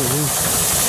ruim.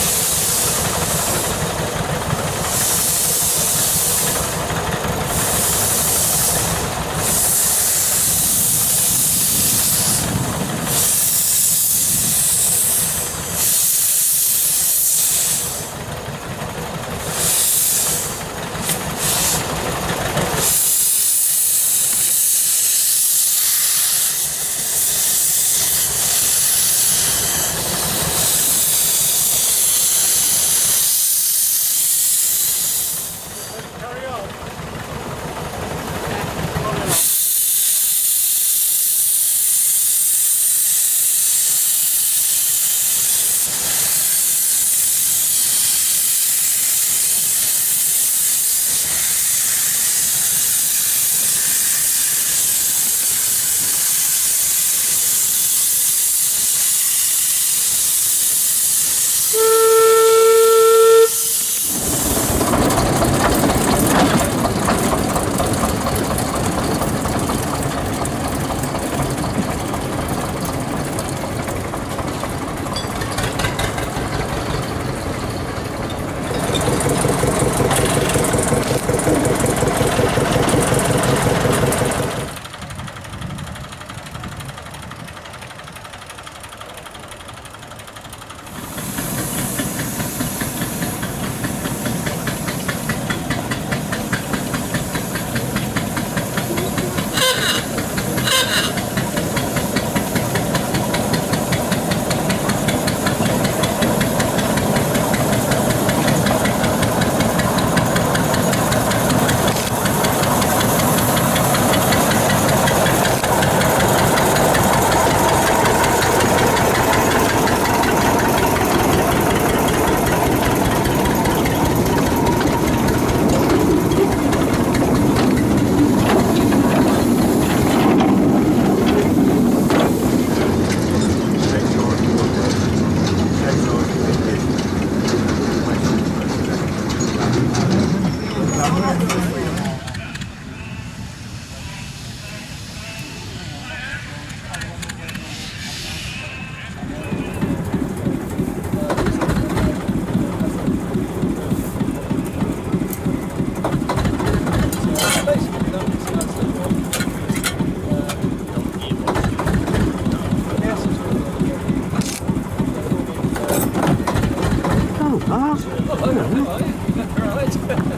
Ah, oh,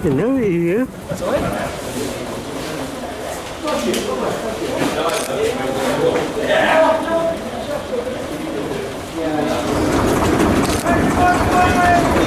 Hello, you. That's Yeah.